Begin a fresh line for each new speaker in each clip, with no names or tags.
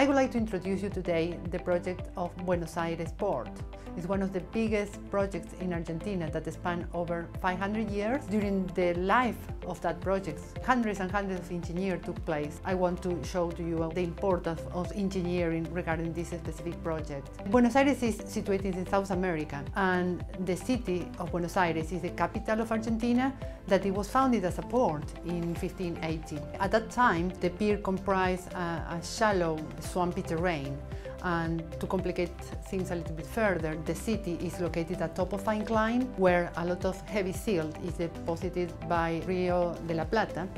I would like to introduce you today the project of Buenos Aires Port. It's one of the biggest projects in Argentina that span over 500 years. During the life of that project, hundreds and hundreds of engineers took place. I want to show to you the importance of engineering regarding this specific project. Buenos Aires is situated in South America and the city of Buenos Aires is the capital of Argentina that it was founded as a port in 1580. At that time, the pier comprised a, a shallow, swampy terrain and to complicate things a little bit further, the city is located at top of an incline where a lot of heavy silt is deposited by Rio de la Plata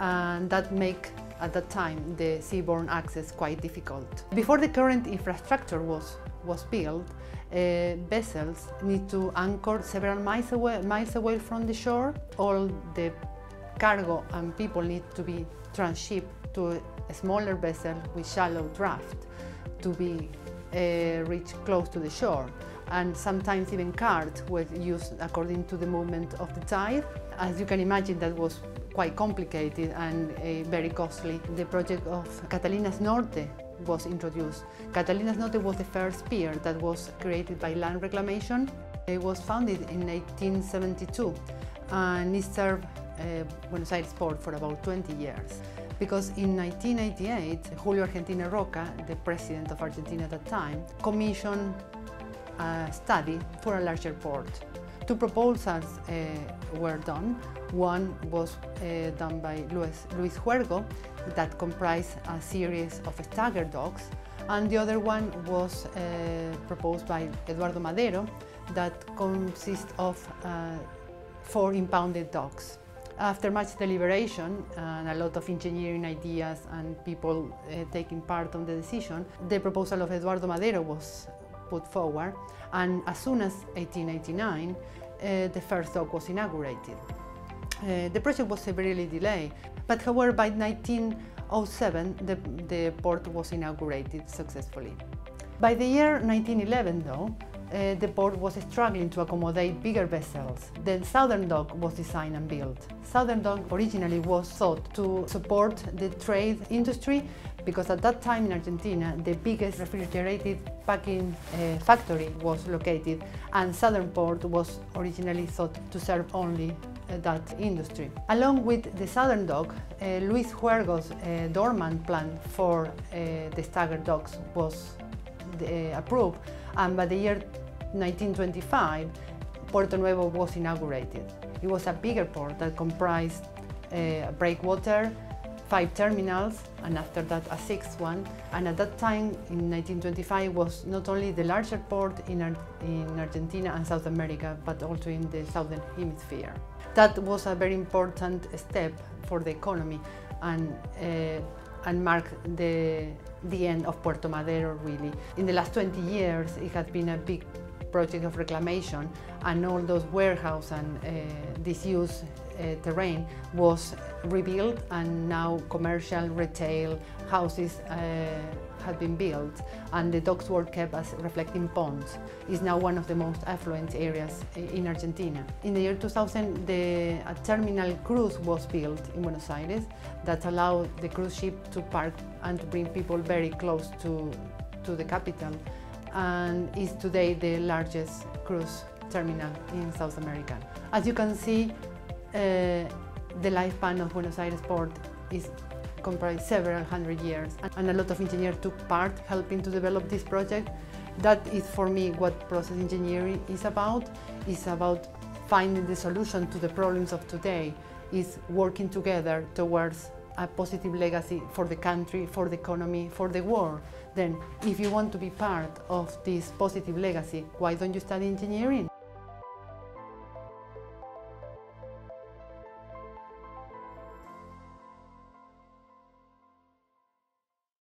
and that make at that time the seaborne access quite difficult. Before the current infrastructure was, was built, uh, vessels need to anchor several miles away, miles away from the shore. All the cargo and people need to be transshipped to a smaller vessel with shallow draft to be uh, reached close to the shore. And sometimes even carts were used according to the movement of the tide. As you can imagine, that was quite complicated and uh, very costly. The project of Catalinas Norte was introduced. Catalinas Norte was the first pier that was created by land reclamation. It was founded in 1872 and it served uh, Buenos Aires port for about 20 years. Because in 1988, Julio Argentino Roca, the president of Argentina at that time, commissioned a study for a larger port. Two proposals uh, were done. One was uh, done by Luis, Luis Huergo that comprised a series of stagger docks and the other one was uh, proposed by Eduardo Madero that consists of uh, four impounded docks. After much deliberation and a lot of engineering ideas and people uh, taking part on the decision, the proposal of Eduardo Madero was put forward and as soon as 1889 uh, the first dock was inaugurated. Uh, the project was severely delayed, but however by 1907 the, the port was inaugurated successfully. By the year 1911 though, uh, the port was struggling to accommodate bigger vessels. The Southern Dock was designed and built. Southern Dock originally was thought to support the trade industry because at that time in Argentina the biggest refrigerated packing uh, factory was located and Southern Port was originally thought to serve only uh, that industry. Along with the Southern Dock, uh, Luis Huergo's uh, dormant plan for uh, the stagger docks was approved and by the year 1925 Puerto Nuevo was inaugurated. It was a bigger port that comprised a breakwater, five terminals, and after that a sixth one. And at that time, in 1925, was not only the larger port in, Ar in Argentina and South America, but also in the Southern Hemisphere. That was a very important step for the economy and uh, and mark the, the end of Puerto Madero really. In the last 20 years it has been a big project of reclamation and all those warehouse and uh, disused uh, terrain was rebuilt and now commercial retail houses uh, have been built and the docks were kept as reflecting ponds. It's now one of the most affluent areas in Argentina. In the year 2000, the, a terminal cruise was built in Buenos Aires that allowed the cruise ship to park and to bring people very close to, to the capital and is today the largest cruise terminal in South America. As you can see, uh, the lifespan of Buenos Aires port is comprised several hundred years and a lot of engineers took part helping to develop this project. That is for me what process engineering is about. It's about finding the solution to the problems of today, is working together towards a positive legacy for the country, for the economy, for the world. Then if you want to be part of this positive legacy, why don't you study engineering?